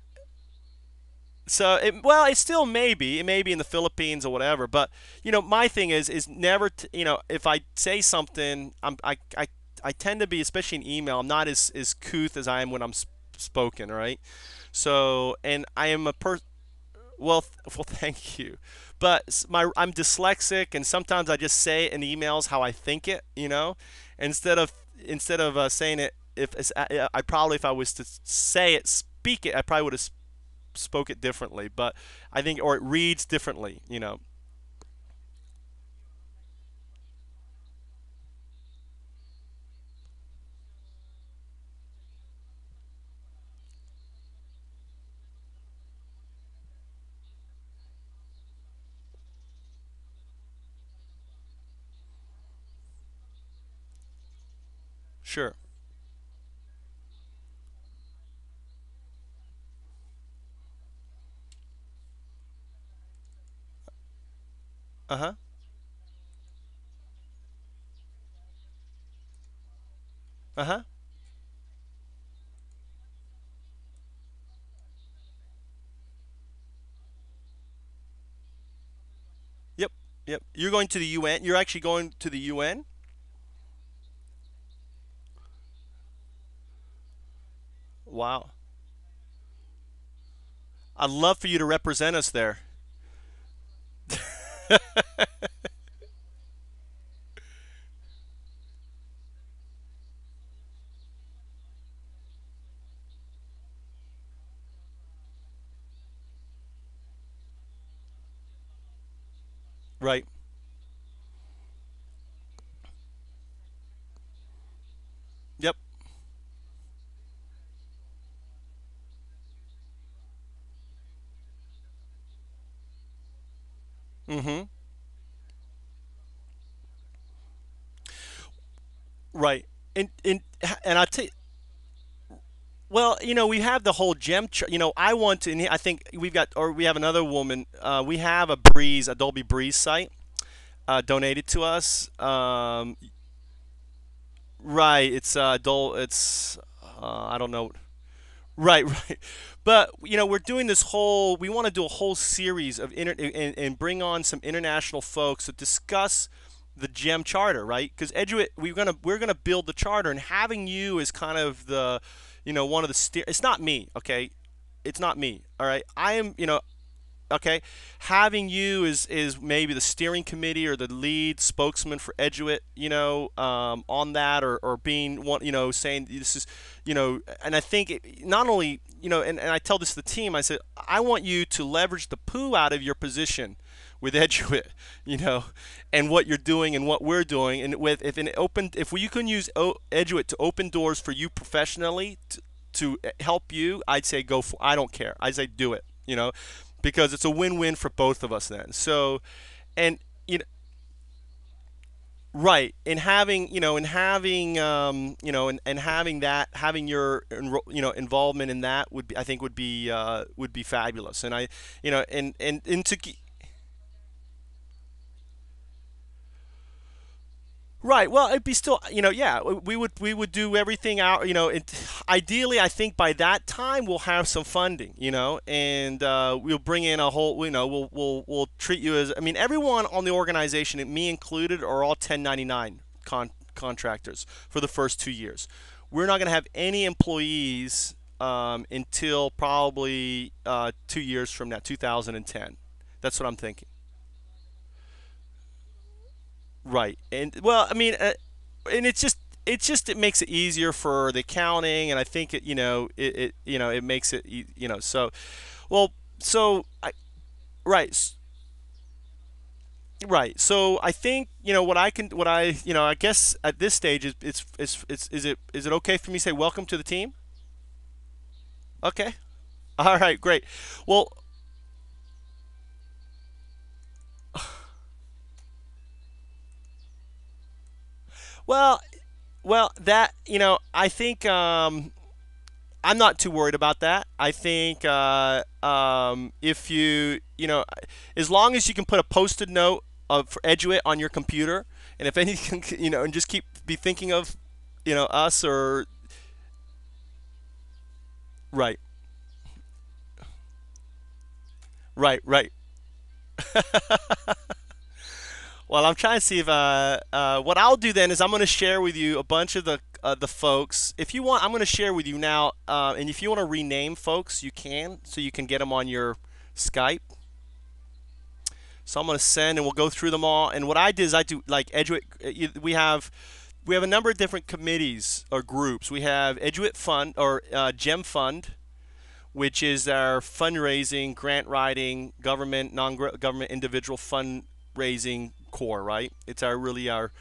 so it, well, it still may be. It may be in the Philippines or whatever. But you know, my thing is is never. T- you know, if I say something, I'm I, I I tend to be, especially in email, I'm not as as couth as I am when I'm sp- spoken, right? So, and I am a per. Well, th- well, thank you. But my I'm dyslexic, and sometimes I just say in emails how I think it. You know, instead of instead of uh, saying it, if I, I probably if I was to say it, speak it, I probably would have spoke it differently, but I think, or it reads differently, you know. Sure. Uh huh. Uh huh. Yep. Yep. You're going to the UN. You're actually going to the UN. Wow. I'd love for you to represent us there. Right. Mm-hmm. Right. And and and I you, well, you know, we have the whole gem. You know, I want to. And I think we've got, or we have another woman. Uh, we have a Breeze, Adobe Breeze site, uh, donated to us. Um, right. It's uh, Dol. It's uh, I don't know. Right, right. But you know, we're doing this whole. We want to do a whole series of inter and, and bring on some international folks to discuss the GEM charter, right? Because Eduit, we're gonna we're gonna build the charter, and having you as kind of the, you know, one of the steer. It's not me, okay? It's not me. All right. I am, you know, okay? Having you is is maybe the steering committee or the lead spokesman for eduit you know um, on that or, or being one you know saying this is you know and i think it, not only you know and, and i tell this to the team i said i want you to leverage the poo out of your position with eduit you know and what you're doing and what we're doing. And with if an open if you can use eduit to open doors for you professionally to, to help you i'd say go for i don't care. I say do it you know because it's a win-win for both of us then. So, and you know, right, in having you know, in having um, you know, and, and having that, having your you know involvement in that would be, I think, would be uh, would be fabulous. And I, you know, and and and to Right. Well, it'd be still, you know, yeah, we would we would do everything out, you know. It, ideally, I think by that time we'll have some funding, you know, and uh, we'll bring in a whole, you know, we'll we'll we'll treat you as, I mean, everyone on the organization, me included, are all 1099 con- contractors for the first two years. We're not going to have any employees um, until probably uh, two years from now, 2010. That's what I'm thinking. Right. And well, I mean, uh, and it's just it's just it makes it easier for the accounting, and I think it you know it, it you know it makes it you know so well so I right right so I think you know what I can what I you know I guess at this stage is it's it's, it's is it is it okay for me to say welcome to the team? Okay. All right, great. Well, well, well, that you know, I think um, I'm not too worried about that. I think uh, um, if you, you know, as long as you can put a post-it note of for Eduit on your computer, and if anything, you know, and just keep be thinking of, you know, us or right, right, right. Well, I'm trying to see if uh, uh, what I'll do then is I'm going to share with you a bunch of the uh, the folks. If you want, I'm going to share with you now, uh, and if you want to rename folks, you can, so you can get them on your Skype. So I'm going to send, and we'll go through them all. And what I did is I do like Eduit. uh, We have we have a number of different committees or groups. We have Eduit Fund or uh, Gem Fund, which is our fundraising, grant writing, government, non-government, individual fundraising core. Right? It's our really our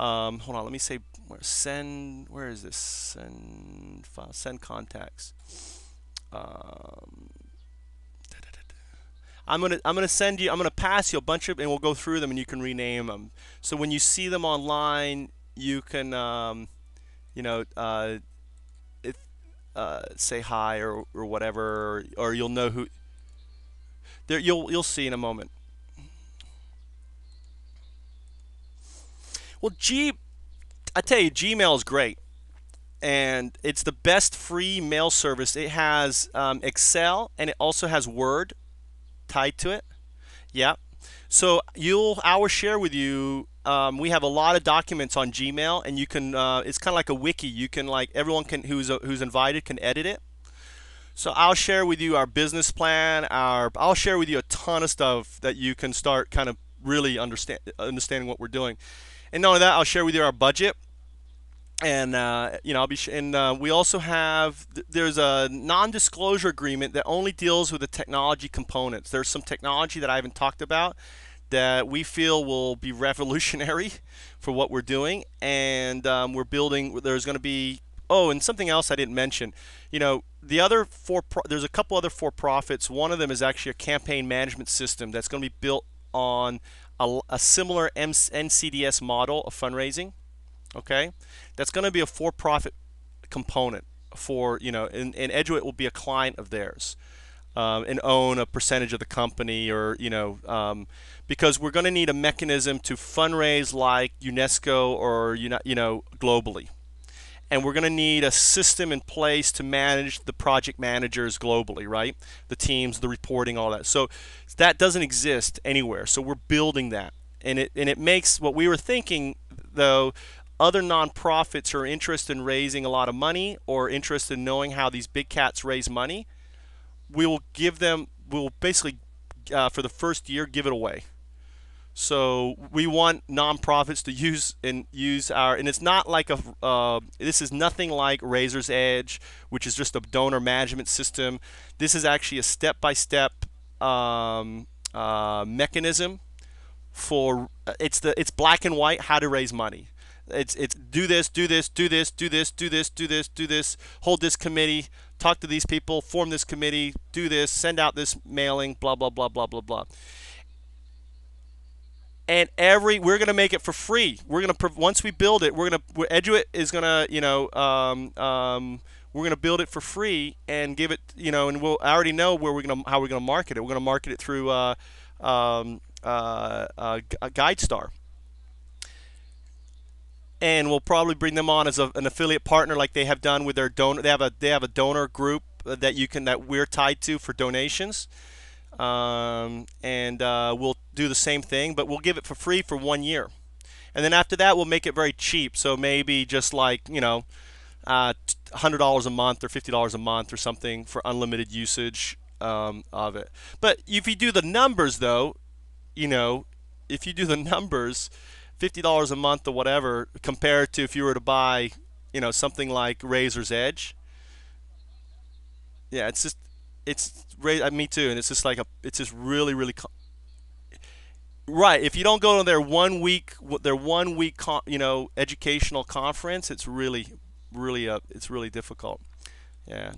um, hold on, let me say where send. Where is this? Send file. Send contacts. Um, I'm gonna I'm gonna send you. I'm gonna pass you a bunch of, and we'll go through them, and you can rename them. So when you see them online, you can um, you know uh, if, uh, say hi or or whatever, or you'll know who. There, you'll you'll see in a moment. Well, G, I tell you, Gmail is great. and it's the best free mail service. It has um, Excel and it also has Word tied to it. Yeah. So you'll I will share with you. Um, we have a lot of documents on Gmail, and you can. Uh, it's kind of like a wiki. You can like everyone can who's uh, who's invited can edit it. So I'll share with you our business plan. Our I'll share with you a ton of stuff that you can start kind of really understand understanding what we're doing. And not only that, I'll share with you our budget and uh, you know I'll be and uh, we also have th- there's a non-disclosure agreement that only deals with the technology components. There's some technology that I haven't talked about that we feel will be revolutionary for what we're doing, and um, we're building. There's going to be oh, and something else I didn't mention. You know, the other four there's a couple other for profits. One of them is actually a campaign management system that's going to be built on a, a similar NCDS model of fundraising okay? That's going to be a for-profit component for you know and, and will be a client of theirs um, and own a percentage of the company or you know um, because we're going to need a mechanism to fundraise like unesco or you know globally and we're going to need a system in place to manage the project managers globally right? The teams the reporting all that. So that doesn't exist anywhere. So we're building that. And it and it makes what we were thinking though other nonprofits are interested in raising a lot of money or interested in knowing how these big cats raise money, we will give them, we'll basically, uh, for the first year, give it away. So we want nonprofits to use and use our, and it's not like a, uh, this is nothing like Raiser's Edge, which is just a donor management system. This is actually a step-by-step um, uh, mechanism for, uh, it's the, it's black and white how to raise money. It's it's do this, do this, do this, do this, do this, do this, do this. Hold this committee, talk to these people, form this committee, do this, send out this mailing, blah blah blah blah blah blah. And every we're gonna make it for free. We're gonna once we build it, we're gonna we're, Eduit is gonna you know um, um, we're gonna build it for free and give it you know and we'll I already know where we're gonna how we're gonna market it. We're gonna market it through uh, um, uh, uh, uh, GuideStar and we'll probably bring them on as a, an affiliate partner, like they have done with their donor. They have a they have a donor group that you can that we're tied to for donations, um, and uh, we'll do the same thing, but we'll give it for free for one year, and then after that we'll make it very cheap. So maybe just like you know, uh, hundred dollars a month or fifty dollars a month or something for unlimited usage um, of it. But if you do the numbers though, you know, if you do the numbers fifty dollars a month or whatever compared to if you were to buy, you know, something like Raiser's Edge. Yeah, it's just it's uh, me too, and it's just like a it's just really really right. If you don't go to their one week their one week you know educational conference, it's really really uh, it's really difficult. Yeah.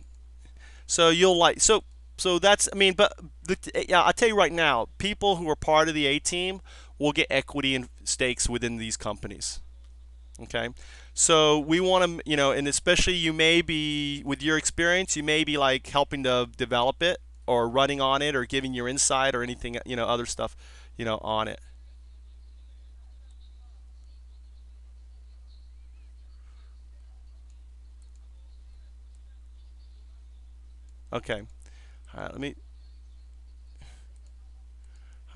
So you'll like so so that's I mean, but the, yeah, I'll tell you right now, people who are part of the A team will get equity and stakes within these companies. Okay, so we want to, you know, and especially you may be with your experience, you may be like helping to develop it or running on it or giving your insight or anything, you know, other stuff, you know, on it. Okay. All right, let me.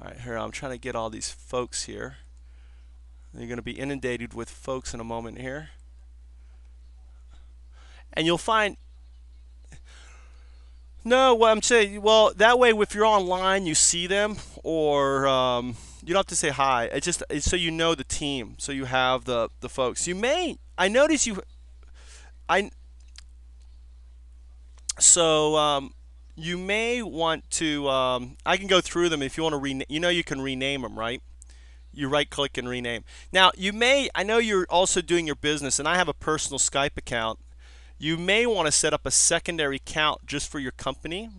All right, here I'm trying to get all these folks here. You're going to be inundated with folks in a moment here. And you'll find no, what I'm saying, well, that way if you're online, you see them, or um, you don't have to say hi. It's just it's so you know the team, so you have the the folks. You may, I notice you, I. So um, you may want to, um, I can go through them if you want to rename, you know you can rename them, right? You right click and rename. Now you may, I know you're also doing your business and I have a personal Skype account. You may want to set up a secondary account just for your company.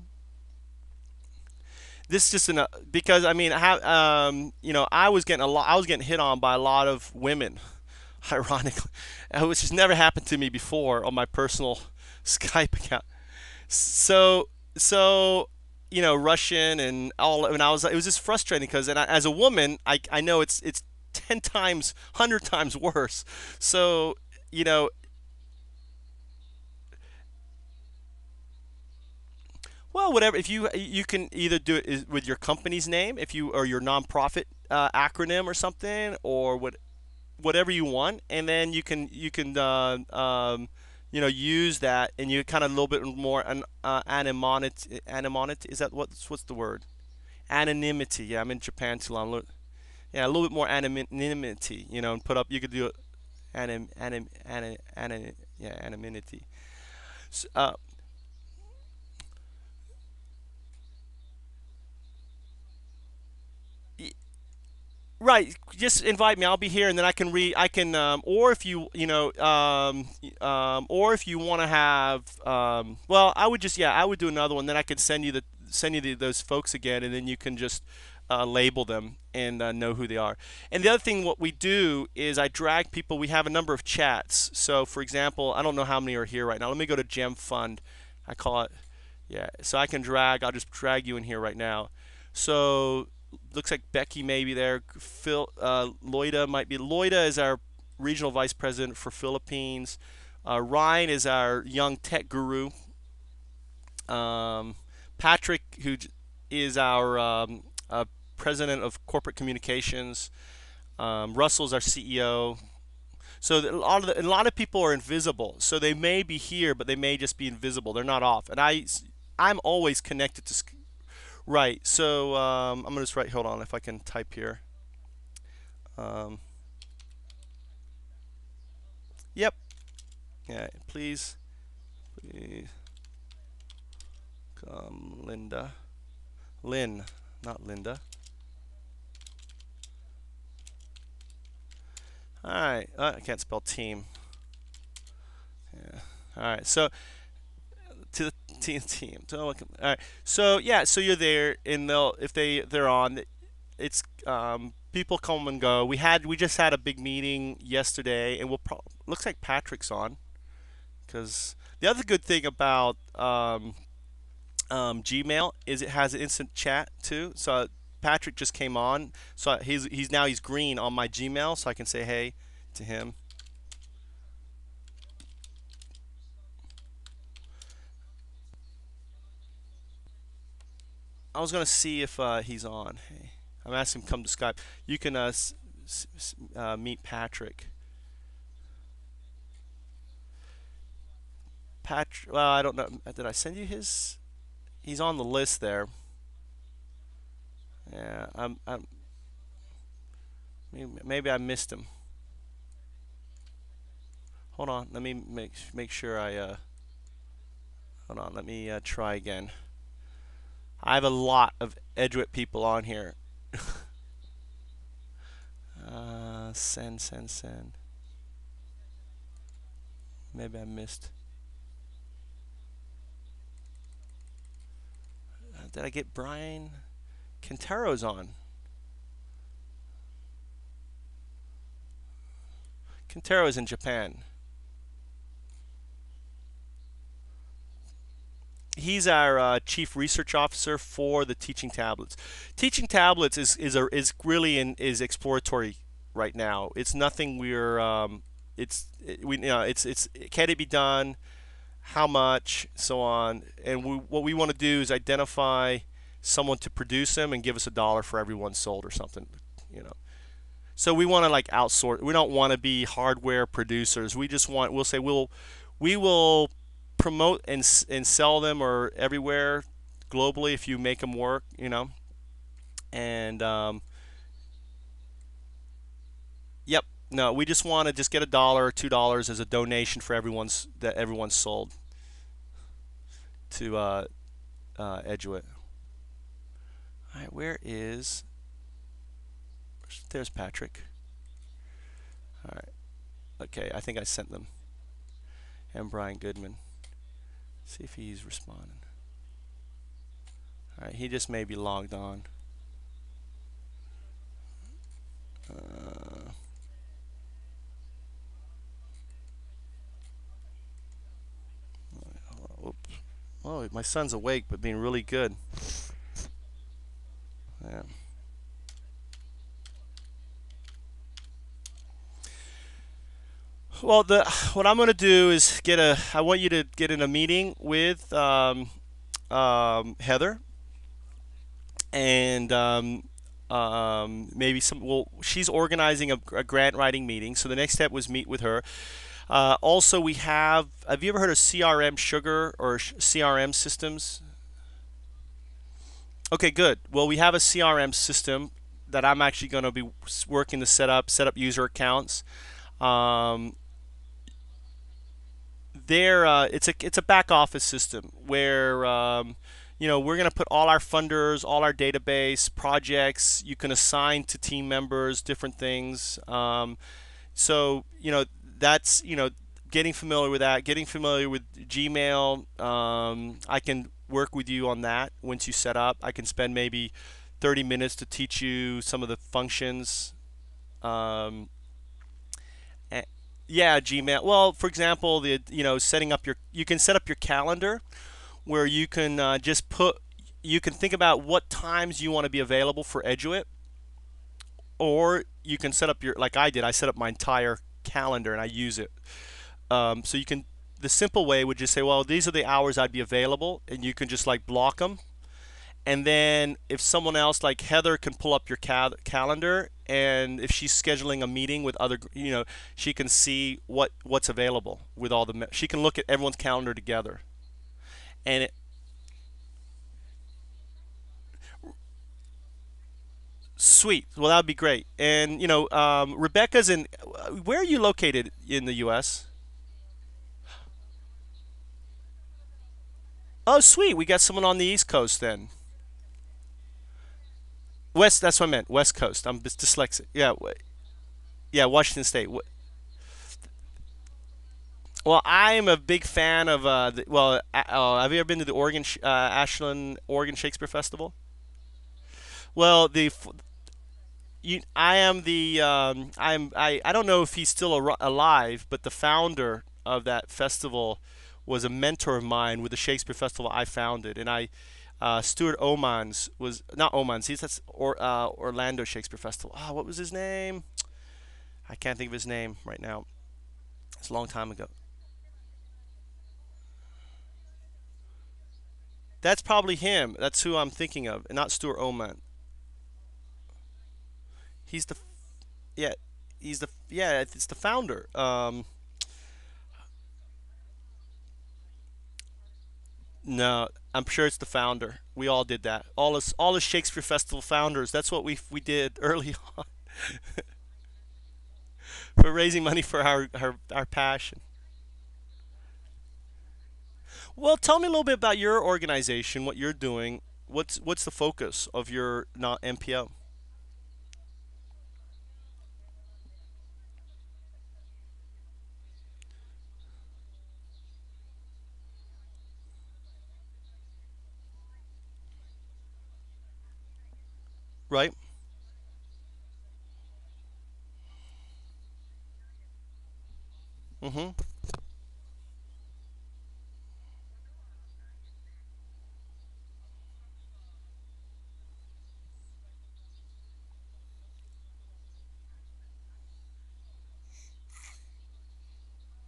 This is just an, because I mean, I, um, you know, I was getting a lot, I was getting hit on by a lot of women, ironically, which has never happened to me before on my personal Skype account. So so you know Russian and all and I was it was just frustrating because and I, as a woman I, I know it's it's 10 times 100 times worse. So you know well whatever if you you can either do it with your company's name if you or your nonprofit uh, acronym or something or what whatever you want and then you can you can uh, um, you know use that and you kind of a little bit more an uh, anonymity anonymity is that what's what's the word? Anonymity yeah i'm in japan too long. Yeah a little bit more anonymity you know and put up you could do anim anim anim, anim yeah anonymity. So, uh, Right. Just invite me. I'll be here, and then I can read. I can, um, or if you, you know, um, um, or if you want to have, um, well, I would just, yeah, I would do another one. Then I could send you the send you the, those folks again, and then you can just uh, label them and uh, know who they are. And the other thing, what we do is I drag people. We have a number of chats. So, for example, I don't know how many are here right now. Let me go to Gem Fund. I call it, yeah. So I can drag. I'll just drag you in here right now. So looks like Becky may be there. Phil uh, Loida might be. Loida is our regional vice president for Philippines. Uh, Ryan is our young tech guru. Um, Patrick, who is our um, uh, president of corporate communications. Um, Russell's our CEO. So a lot of the, a lot of people are invisible. So they may be here, but they may just be invisible. They're not off. And I, I'm always connected to Right. So um, I'm gonna just write. Hold on, if I can type here. Um, yep. Yeah. Please. Please. Come, Linda. Lynn, not Linda. All right. Uh, I can't spell team. Yeah. All right. So to the team team. All right. So yeah, so you're there, and they'll if they they're on, it's um, people come and go. We had we just had a big meeting yesterday, and we'll pro- looks like Patrick's on, because the other good thing about um, um, Gmail is it has instant chat too. So Patrick just came on, so he's he's now he's green on my Gmail, so I can say hey to him. I was gonna see if uh, he's on. Hey, I'm asking him to come to Skype. You can uh, uh, meet Patrick. Patrick. Well, I don't know. Did I send you his? He's on the list there. Yeah, I'm. I'm maybe, maybe I missed him. Hold on. Let me make make sure I. Uh, hold on. Let me uh, try again. I have a lot of Eduit people on here. uh, send, send, send. Maybe I missed. Uh, did I get Brian? Quintero's on. Quintero is in Japan. He's our uh, chief research officer for the teaching tablets. Teaching tablets is is a, is really in, is exploratory right now. It's nothing we're um, it's it, we you know it's it's can it be done, how much, so on. And we, what we want to do is identify someone to produce them and give us a dollar for every one sold or something, you know. So we want to like outsource. We don't want to be hardware producers. We just want we'll say we'll we will promote and and sell them or everywhere globally if you make them work, you know. And um, yep, no, we just want to just get a dollar or two dollars as a donation for everyone's that everyone's sold to uh, uh. All right, where is? There's Patrick. All right. Okay, I think I sent them. And Brian Goodman. See if he's responding. Alright, he just may be logged on. Uh, oops. Oh, my son's awake but being really good. Well, the what I'm going to do is get a. I want you to get in a meeting with um, um, Heather, and um, um, maybe some. Well, she's organizing a, a, grant writing meeting, so the next step was meet with her. Uh, also, we have. Have you ever heard of CRM Sugar or CRM systems? Okay, good. Well, we have a CRM system that I'm actually going to be working to set up, set up user accounts. Um, there uh, it's a it's a back office system where um, you know we're going to put all our funders all our database projects you can assign to team members different things um, so you know that's you know getting familiar with that getting familiar with gmail um, i can work with you on that once you set up. I can spend maybe 30 minutes to teach you some of the functions um, yeah, Gmail. Well, for example, the you know setting up your you can set up your calendar where you can uh, just put you can think about what times you want to be available for Eduit, or you can set up your like I did. I set up my entire calendar and I use it. Um, so you can the simple way would just say, well, these are the hours I'd be available, and you can just like block them and then if someone else like Heather can pull up your cal- calendar and if she's scheduling a meeting with other you know she can see what what's available with all the she can look at everyone's calendar together. And it, sweet. Well that would be great. And you know um, rebecca's in where are you located in the us oh sweet. We got someone on the east coast then West. That's what I meant. West Coast. I'm dyslexic. Yeah. Yeah. Washington State. Well, I am a big fan of. Uh, the, well, uh, have you ever been to the Oregon uh, Ashland Oregon Shakespeare Festival? Well, the you, I am the um, I'm I, I don't know if he's still ar- alive, but the founder of that festival was a mentor of mine with the Shakespeare Festival I founded, and I uh, Stuart Omans was not Omans. He's that's or, uh, Orlando Shakespeare Festival. Oh, what was his name? I can't think of his name right now. It's a long time ago. That's probably him. That's who I'm thinking of, and not Stuart Oman. He's the yeah, he's the yeah, it's the founder. Um, no, I'm sure it's the founder. We all did that. All us all the Shakespeare Festival founders. That's what we we did early on for raising money for our our, our passion. Well, tell me a little bit about your organization, what you're doing. What's what's the focus of your not MPO? Right? Mm-hmm.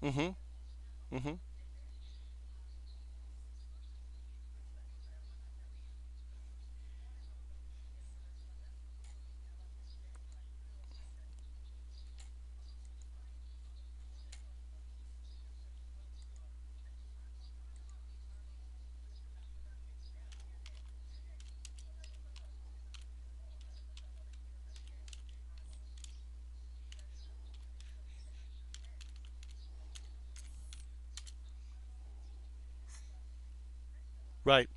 Mm-hmm. Mm-hmm. Right.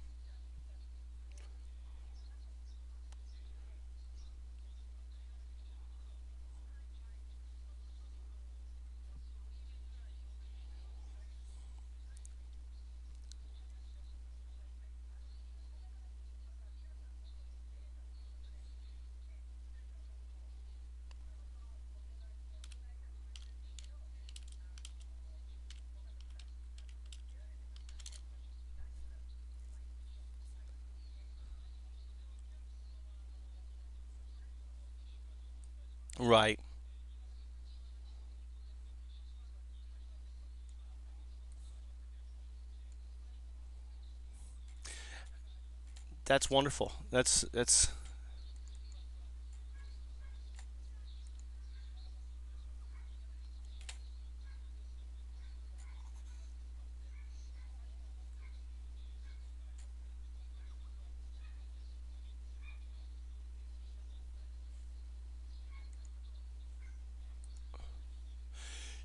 Right. That's wonderful. That's that's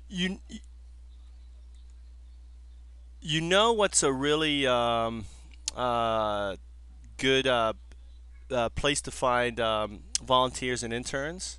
you you know what's a really um, uh, good uh, uh, place to find um, volunteers and interns?